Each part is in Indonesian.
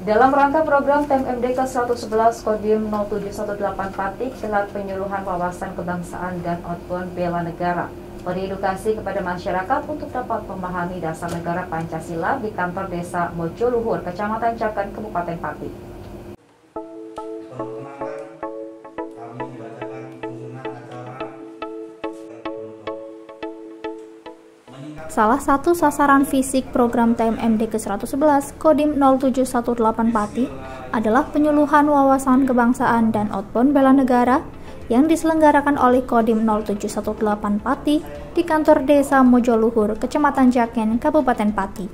Dalam rangka program TMMD ke-111 Kodim 0718 Patik gelar penyuluhan wawasan kebangsaan dan outbound bela negara beredukasi kepada masyarakat untuk dapat memahami dasar negara Pancasila di kantor desa Mojoluhur, Kecamatan Cakan, Kabupaten Pati. Salah satu sasaran fisik program TMMD ke-111 Kodim 0718 Pati adalah penyuluhan wawasan kebangsaan dan outbound bela negara yang diselenggarakan oleh Kodim 0718 Pati di kantor desa Mojoluhur, Kecamatan Jaken, Kabupaten Pati.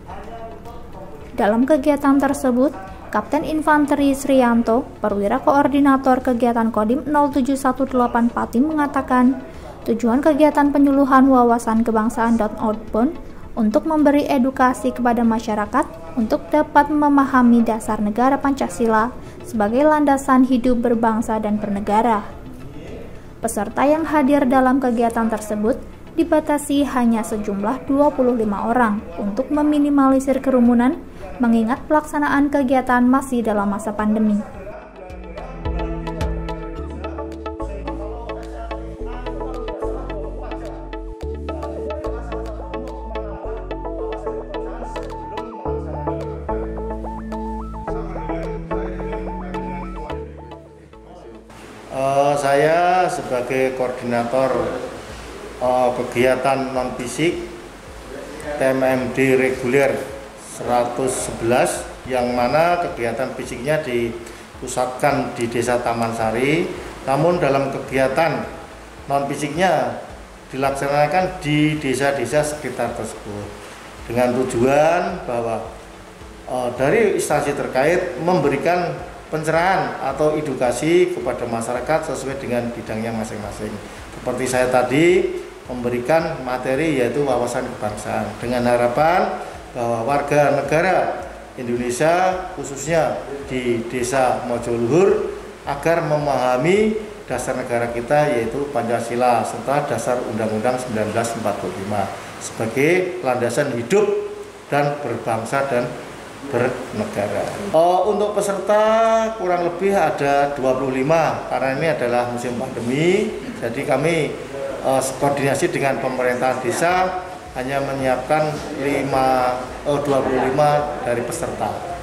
Dalam kegiatan tersebut, Kapten Infanteri Srianto, perwira koordinator kegiatan Kodim 0718 Pati mengatakan, Tujuan kegiatan penyuluhan wawasan kebangsaan outbound untuk memberi edukasi kepada masyarakat untuk dapat memahami dasar negara Pancasila sebagai landasan hidup berbangsa dan bernegara. Peserta yang hadir dalam kegiatan tersebut dibatasi hanya sejumlah 25 orang untuk meminimalisir kerumunan mengingat pelaksanaan kegiatan masih dalam masa pandemi. Uh, saya sebagai koordinator uh, kegiatan non fisik TMMD reguler 111 yang mana kegiatan fisiknya dipusatkan di Desa Taman Sari. Namun dalam kegiatan non fisiknya dilaksanakan di desa-desa sekitar tersebut dengan tujuan bahwa uh, dari instansi terkait memberikan pencerahan atau edukasi kepada masyarakat sesuai dengan bidangnya masing-masing. Seperti saya tadi memberikan materi yaitu wawasan kebangsaan dengan harapan bahwa warga negara Indonesia khususnya di Desa Mojoluhur agar memahami dasar negara kita yaitu Pancasila serta dasar Undang-Undang 1945 sebagai landasan hidup dan berbangsa dan bernegara. Oh, untuk peserta kurang lebih ada 25 karena ini adalah musim pandemi. Jadi kami uh, koordinasi dengan pemerintah desa hanya menyiapkan 5 oh, 25 dari peserta.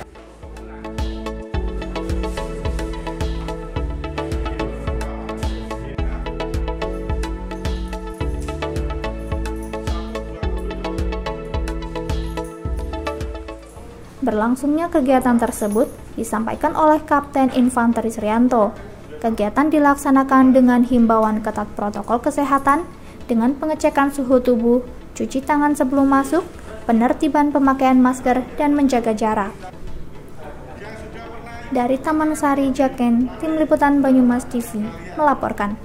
Berlangsungnya kegiatan tersebut disampaikan oleh Kapten Infanteri Srianto. Kegiatan dilaksanakan dengan himbauan ketat protokol kesehatan dengan pengecekan suhu tubuh, cuci tangan sebelum masuk, penertiban pemakaian masker, dan menjaga jarak. Dari Taman Sari Jaken, Tim Liputan Banyumas TV melaporkan.